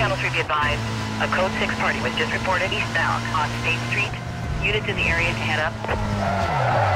Channel three, Be advised, a code 6 party was just reported eastbound on State Street. Units in the area to head up.